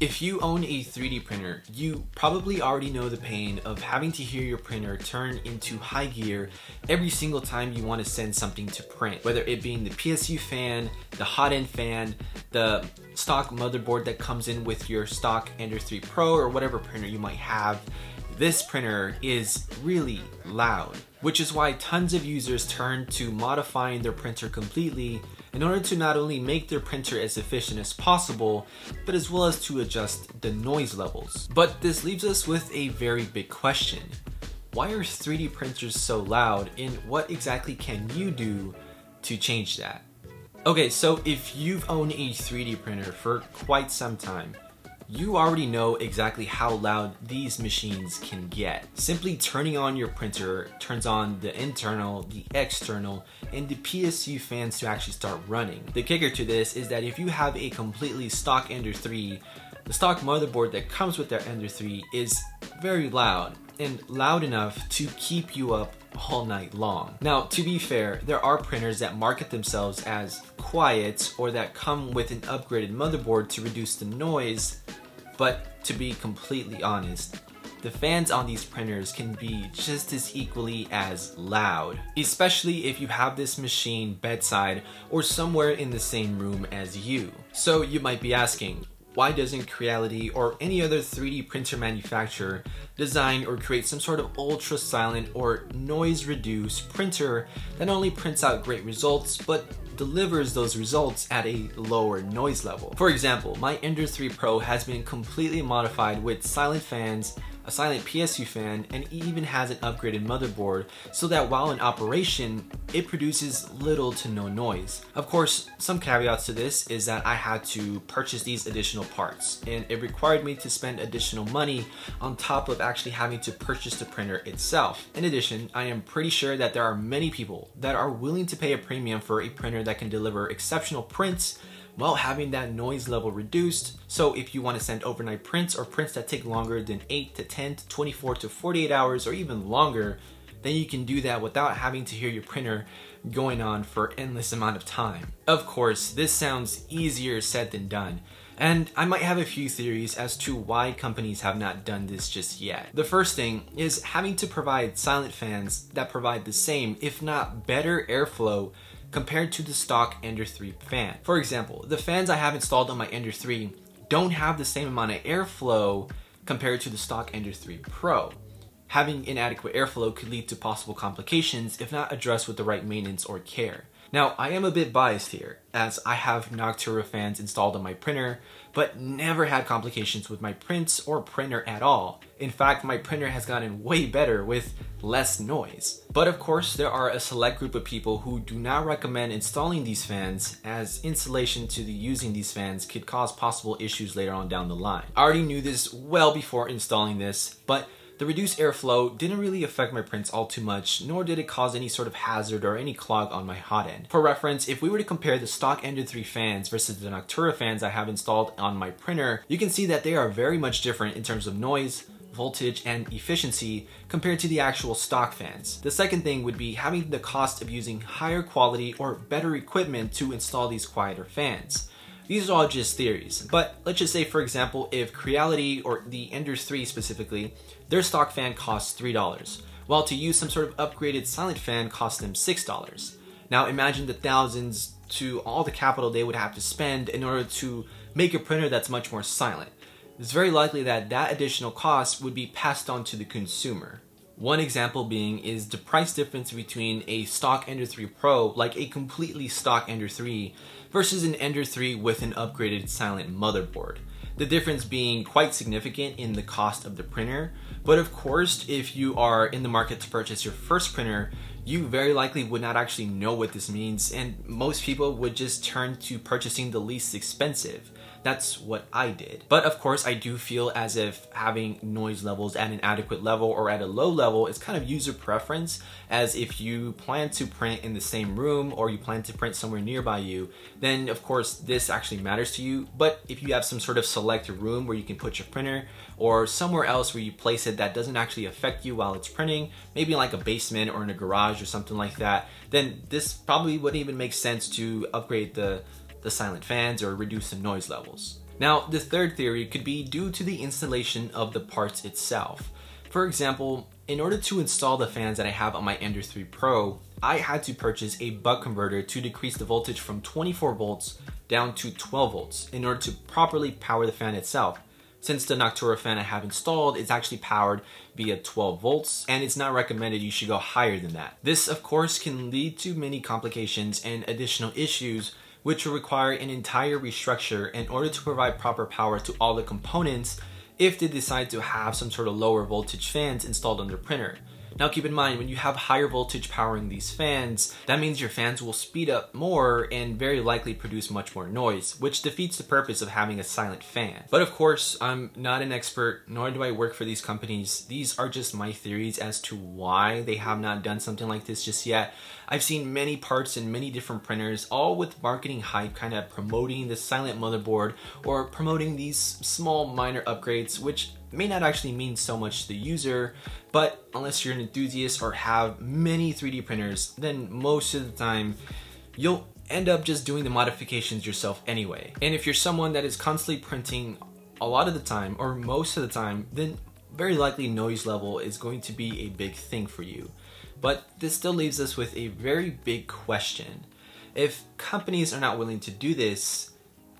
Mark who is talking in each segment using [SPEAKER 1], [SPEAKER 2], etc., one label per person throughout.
[SPEAKER 1] If you own a 3D printer, you probably already know the pain of having to hear your printer turn into high gear every single time you want to send something to print. Whether it being the PSU fan, the hot end fan, the stock motherboard that comes in with your stock Ender 3 Pro or whatever printer you might have, this printer is really loud, which is why tons of users turn to modifying their printer completely in order to not only make their printer as efficient as possible, but as well as to adjust the noise levels. But this leaves us with a very big question. Why are 3D printers so loud and what exactly can you do to change that? Okay, so if you've owned a 3D printer for quite some time, you already know exactly how loud these machines can get. Simply turning on your printer turns on the internal, the external, and the PSU fans to actually start running. The kicker to this is that if you have a completely stock Ender 3, the stock motherboard that comes with that Ender 3 is very loud and loud enough to keep you up all night long. Now, to be fair, there are printers that market themselves as quiet or that come with an upgraded motherboard to reduce the noise, but to be completely honest, the fans on these printers can be just as equally as loud, especially if you have this machine bedside or somewhere in the same room as you. So you might be asking, why doesn't Creality or any other 3D printer manufacturer design or create some sort of ultra silent or noise reduced printer that not only prints out great results but delivers those results at a lower noise level. For example, my Ender 3 Pro has been completely modified with silent fans a silent PSU fan, and even has an upgraded motherboard so that while in operation, it produces little to no noise. Of course, some caveats to this is that I had to purchase these additional parts, and it required me to spend additional money on top of actually having to purchase the printer itself. In addition, I am pretty sure that there are many people that are willing to pay a premium for a printer that can deliver exceptional prints while having that noise level reduced. So if you want to send overnight prints or prints that take longer than 8 to 10 to 24 to 48 hours or even longer, then you can do that without having to hear your printer going on for endless amount of time. Of course, this sounds easier said than done. And I might have a few theories as to why companies have not done this just yet. The first thing is having to provide silent fans that provide the same, if not better airflow compared to the stock Ender 3 fan. For example, the fans I have installed on my Ender 3 don't have the same amount of airflow compared to the stock Ender 3 Pro. Having inadequate airflow could lead to possible complications if not addressed with the right maintenance or care. Now, I am a bit biased here, as I have Noctua fans installed on my printer, but never had complications with my prints or printer at all. In fact, my printer has gotten way better with less noise. But of course, there are a select group of people who do not recommend installing these fans, as installation to the using these fans could cause possible issues later on down the line. I already knew this well before installing this, but the reduced airflow didn't really affect my prints all too much, nor did it cause any sort of hazard or any clog on my hot end. For reference, if we were to compare the stock Ender 3 fans versus the Noctua fans I have installed on my printer, you can see that they are very much different in terms of noise, voltage, and efficiency compared to the actual stock fans. The second thing would be having the cost of using higher quality or better equipment to install these quieter fans. These are all just theories, but let's just say for example, if Creality or the Enders 3 specifically, their stock fan costs $3, while to use some sort of upgraded silent fan costs them $6. Now imagine the thousands to all the capital they would have to spend in order to make a printer that's much more silent. It's very likely that that additional cost would be passed on to the consumer. One example being is the price difference between a stock Ender 3 Pro, like a completely stock Ender 3, versus an Ender 3 with an upgraded silent motherboard. The difference being quite significant in the cost of the printer, but of course, if you are in the market to purchase your first printer, you very likely would not actually know what this means, and most people would just turn to purchasing the least expensive. That's what I did. But of course, I do feel as if having noise levels at an adequate level or at a low level is kind of user preference, as if you plan to print in the same room or you plan to print somewhere nearby you, then of course this actually matters to you. But if you have some sort of select room where you can put your printer or somewhere else where you place it that doesn't actually affect you while it's printing, maybe like a basement or in a garage or something like that, then this probably wouldn't even make sense to upgrade the the silent fans or reduce the noise levels. Now, the third theory could be due to the installation of the parts itself. For example, in order to install the fans that I have on my Ender 3 Pro, I had to purchase a buck converter to decrease the voltage from 24 volts down to 12 volts in order to properly power the fan itself. Since the Noctua fan I have installed is actually powered via 12 volts and it's not recommended you should go higher than that. This of course can lead to many complications and additional issues which will require an entire restructure in order to provide proper power to all the components if they decide to have some sort of lower voltage fans installed on their printer. Now keep in mind, when you have higher voltage powering these fans, that means your fans will speed up more and very likely produce much more noise, which defeats the purpose of having a silent fan. But of course, I'm not an expert, nor do I work for these companies. These are just my theories as to why they have not done something like this just yet. I've seen many parts in many different printers, all with marketing hype kind of promoting the silent motherboard or promoting these small minor upgrades, which may not actually mean so much to the user, but unless you're an enthusiast or have many 3D printers, then most of the time you'll end up just doing the modifications yourself anyway. And if you're someone that is constantly printing a lot of the time or most of the time, then very likely noise level is going to be a big thing for you. But this still leaves us with a very big question. If companies are not willing to do this,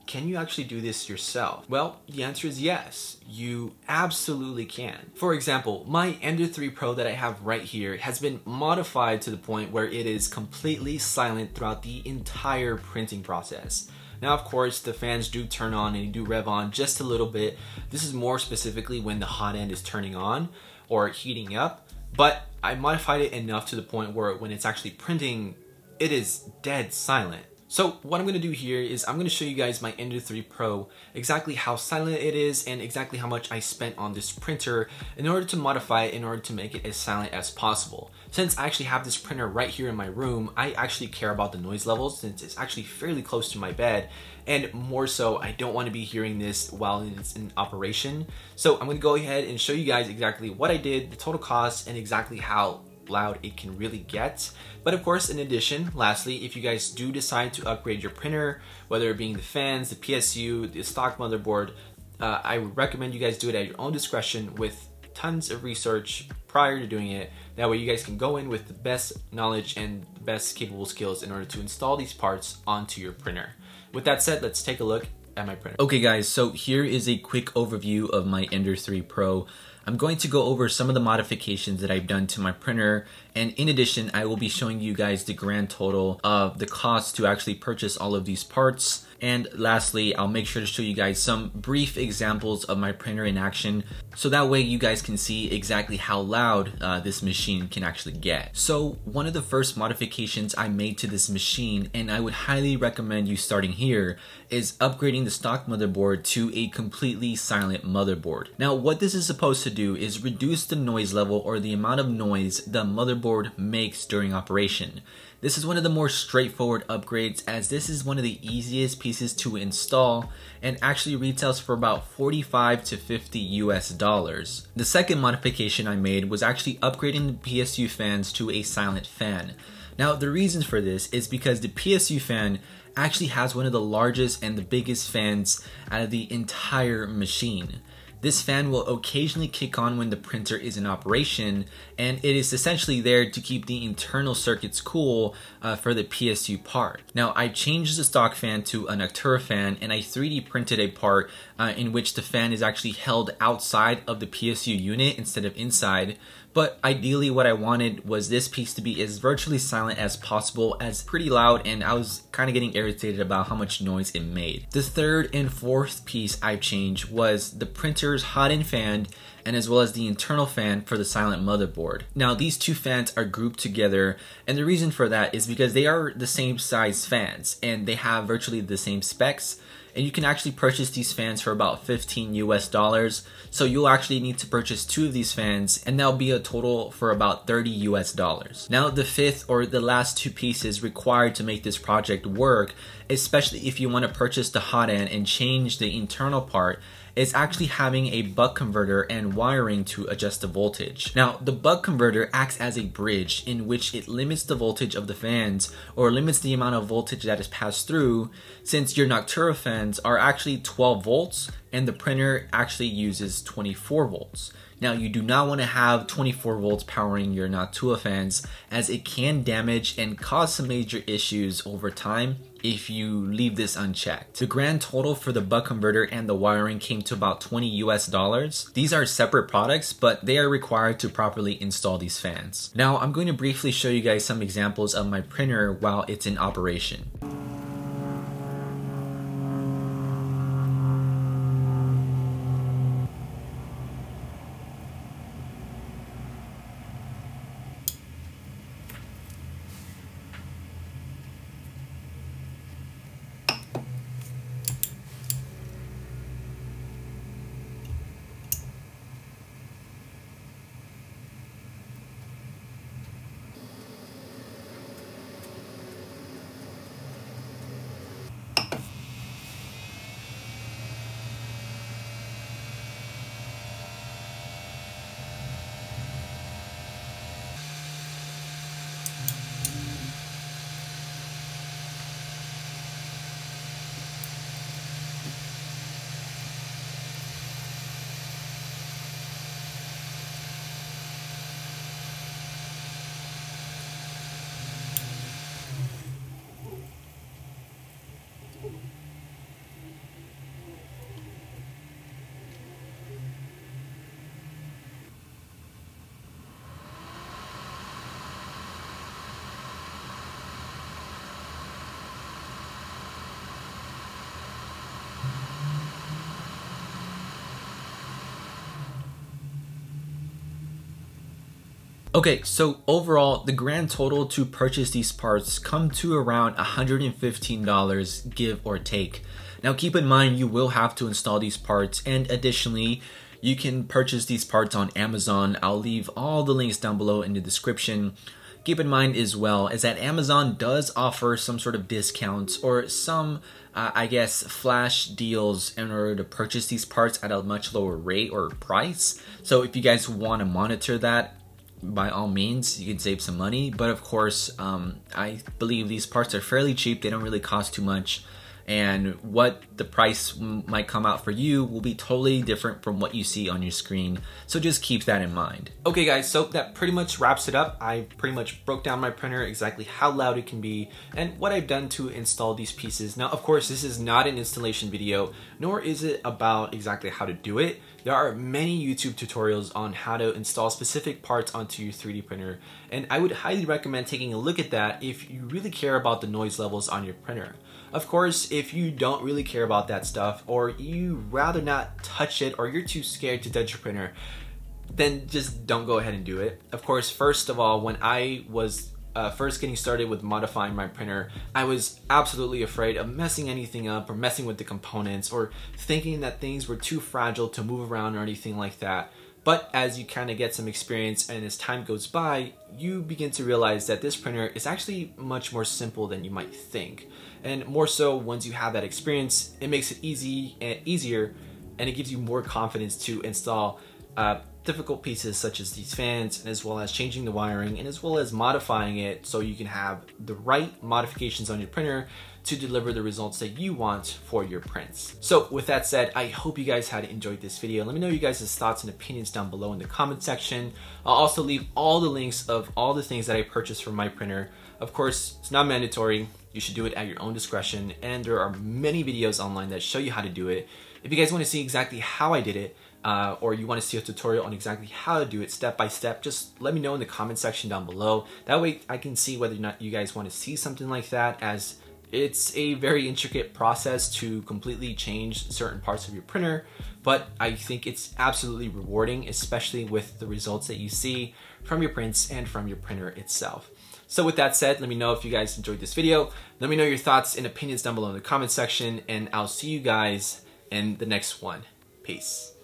[SPEAKER 1] can you actually do this yourself? Well, the answer is yes, you absolutely can. For example, my Ender 3 Pro that I have right here has been modified to the point where it is completely silent throughout the entire printing process. Now, of course, the fans do turn on and do rev on just a little bit. This is more specifically when the hot end is turning on or heating up, but I modified it enough to the point where when it's actually printing, it is dead silent. So what I'm going to do here is I'm going to show you guys my Ender 3 Pro, exactly how silent it is and exactly how much I spent on this printer in order to modify it in order to make it as silent as possible. Since I actually have this printer right here in my room, I actually care about the noise levels since it's actually fairly close to my bed and more so I don't want to be hearing this while it's in operation. So I'm going to go ahead and show you guys exactly what I did, the total cost, and exactly how loud it can really get. But of course, in addition, lastly, if you guys do decide to upgrade your printer, whether it being the fans, the PSU, the stock motherboard, uh, I recommend you guys do it at your own discretion with tons of research prior to doing it. That way you guys can go in with the best knowledge and best capable skills in order to install these parts onto your printer. With that said, let's take a look at my printer. Okay guys, so here is a quick overview of my Ender 3 Pro. I'm going to go over some of the modifications that I've done to my printer and in addition I will be showing you guys the grand total of the cost to actually purchase all of these parts and lastly, I'll make sure to show you guys some brief examples of my printer in action so that way you guys can see exactly how loud uh, this machine can actually get. So one of the first modifications I made to this machine, and I would highly recommend you starting here, is upgrading the stock motherboard to a completely silent motherboard. Now what this is supposed to do is reduce the noise level or the amount of noise the motherboard makes during operation. This is one of the more straightforward upgrades as this is one of the easiest pieces to install and actually retails for about 45 to 50 US dollars. The second modification I made was actually upgrading the PSU fans to a silent fan. Now the reason for this is because the PSU fan actually has one of the largest and the biggest fans out of the entire machine. This fan will occasionally kick on when the printer is in operation, and it is essentially there to keep the internal circuits cool uh, for the PSU part. Now, I changed the stock fan to a Noctua fan, and I 3D printed a part uh, in which the fan is actually held outside of the PSU unit instead of inside, but ideally what I wanted was this piece to be as virtually silent as possible as pretty loud and I was kind of getting irritated about how much noise it made. The third and fourth piece I changed was the hot end fan and as well as the internal fan for the silent motherboard. Now these two fans are grouped together and the reason for that is because they are the same size fans and they have virtually the same specs and you can actually purchase these fans for about 15 US dollars. So you'll actually need to purchase two of these fans and that'll be a total for about 30 US dollars. Now the fifth or the last two pieces required to make this project work, especially if you want to purchase the hot end and change the internal part, is actually having a buck converter and wiring to adjust the voltage. Now, the buck converter acts as a bridge in which it limits the voltage of the fans or limits the amount of voltage that is passed through since your Noctua fans are actually 12 volts and the printer actually uses 24 volts. Now, you do not want to have 24 volts powering your Noctua fans as it can damage and cause some major issues over time if you leave this unchecked. The grand total for the buck converter and the wiring came to about 20 US dollars. These are separate products, but they are required to properly install these fans. Now, I'm going to briefly show you guys some examples of my printer while it's in operation. Okay, so overall, the grand total to purchase these parts come to around $115 give or take. Now keep in mind you will have to install these parts and additionally you can purchase these parts on Amazon. I'll leave all the links down below in the description. Keep in mind as well is that Amazon does offer some sort of discounts or some uh, I guess flash deals in order to purchase these parts at a much lower rate or price. So if you guys want to monitor that, by all means, you can save some money. But of course, um, I believe these parts are fairly cheap. They don't really cost too much and what the price might come out for you will be totally different from what you see on your screen. So just keep that in mind. Okay guys, so that pretty much wraps it up. I pretty much broke down my printer, exactly how loud it can be, and what I've done to install these pieces. Now, of course, this is not an installation video, nor is it about exactly how to do it. There are many YouTube tutorials on how to install specific parts onto your 3D printer, and I would highly recommend taking a look at that if you really care about the noise levels on your printer. Of course, if you don't really care about that stuff or you rather not touch it or you're too scared to touch your printer, then just don't go ahead and do it. Of course, first of all, when I was uh, first getting started with modifying my printer, I was absolutely afraid of messing anything up or messing with the components or thinking that things were too fragile to move around or anything like that. But as you kind of get some experience and as time goes by, you begin to realize that this printer is actually much more simple than you might think. And more so, once you have that experience, it makes it easy and easier and it gives you more confidence to install uh, difficult pieces such as these fans and as well as changing the wiring and as well as modifying it so you can have the right modifications on your printer to deliver the results that you want for your prints. So with that said, I hope you guys had enjoyed this video. Let me know you guys' thoughts and opinions down below in the comment section. I'll also leave all the links of all the things that I purchased from my printer. Of course, it's not mandatory. You should do it at your own discretion and there are many videos online that show you how to do it. If you guys want to see exactly how I did it, uh, or you want to see a tutorial on exactly how to do it step by step, just let me know in the comment section down below. That way I can see whether or not you guys want to see something like that as it's a very intricate process to completely change certain parts of your printer, but I think it's absolutely rewarding, especially with the results that you see from your prints and from your printer itself. So with that said, let me know if you guys enjoyed this video. Let me know your thoughts and opinions down below in the comment section, and I'll see you guys in the next one. Peace.